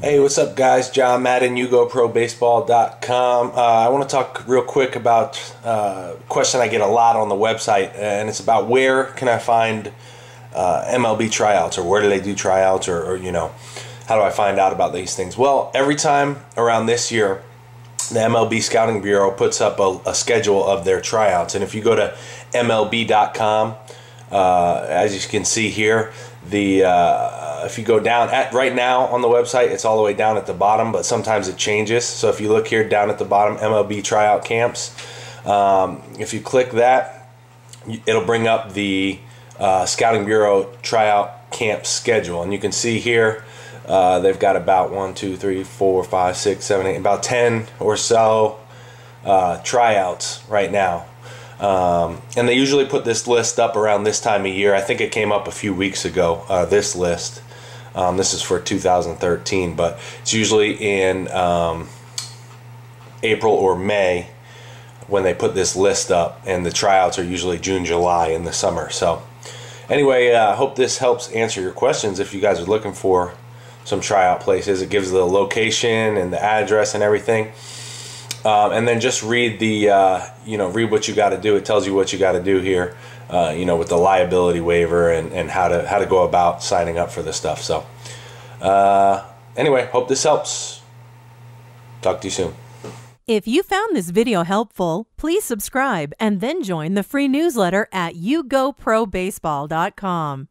Hey, what's up, guys? John Madden, YouGoProBaseball.com. Uh, I want to talk real quick about uh, a question I get a lot on the website, and it's about where can I find uh, MLB tryouts, or where do they do tryouts, or, or, you know, how do I find out about these things? Well, every time around this year, the MLB Scouting Bureau puts up a, a schedule of their tryouts, and if you go to MLB.com, uh, as you can see here, the uh, if you go down at right now on the website, it's all the way down at the bottom, but sometimes it changes. So if you look here down at the bottom, MLB tryout camps. Um, if you click that, it'll bring up the uh, Scouting Bureau tryout camp schedule, and you can see here. Uh, they've got about one, two, three, four, five, six, seven, eight, about ten or so uh, tryouts right now. Um, and they usually put this list up around this time of year. I think it came up a few weeks ago, uh, this list. Um, this is for 2013, but it's usually in um, April or May when they put this list up, and the tryouts are usually June, July in the summer. So, anyway, I uh, hope this helps answer your questions if you guys are looking for some tryout places. It gives the location and the address and everything. Um, and then just read the uh, you know read what you got to do. It tells you what you got to do here, uh, you know, with the liability waiver and, and how to how to go about signing up for this stuff. So uh, anyway, hope this helps. Talk to you soon. If you found this video helpful, please subscribe and then join the free newsletter at YouGoProBaseball.com.